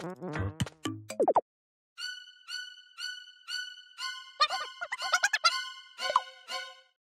Mm-hmm.